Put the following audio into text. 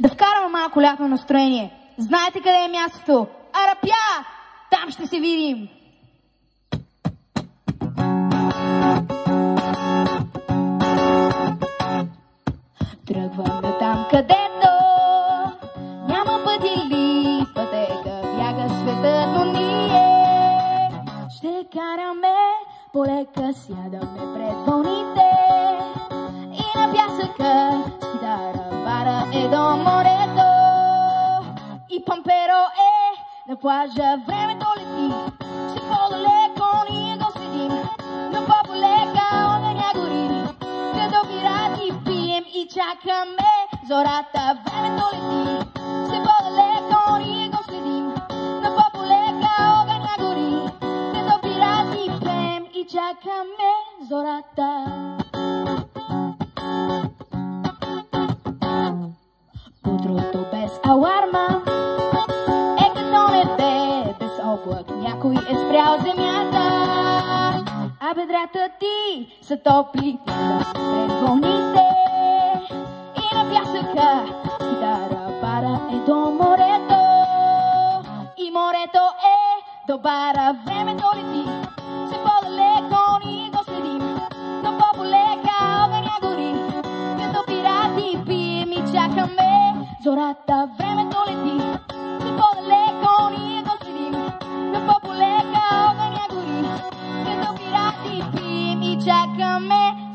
Да вкараме малко лятно настроение. Знаете къде е мястото? Арапя! Там ще се видим! Тръгваме там, където няма път или пътека, бяга света, но ние ще караме полека, сядаме пред вълните и на пясъка бара е до морето и памперо е на плажа, времето лети, ще по-далеко ние го следим, но по-полека огъня гори, като пирати пием и чакаме зората, времето лети, ще по-далеко ние го следим, но по-полека огъня гори, като пирати пием и чакаме зората. Утрото без аларма е без облак. Някой е спрял земята, а бедрата ти са топли пред вълните. И на пясъка с китара бара е до морето. И морето е до бара. Времето лети, зората времето лети, все по-далеко ние го следим, но по-полека огъня гори, като пирати пием и чакаме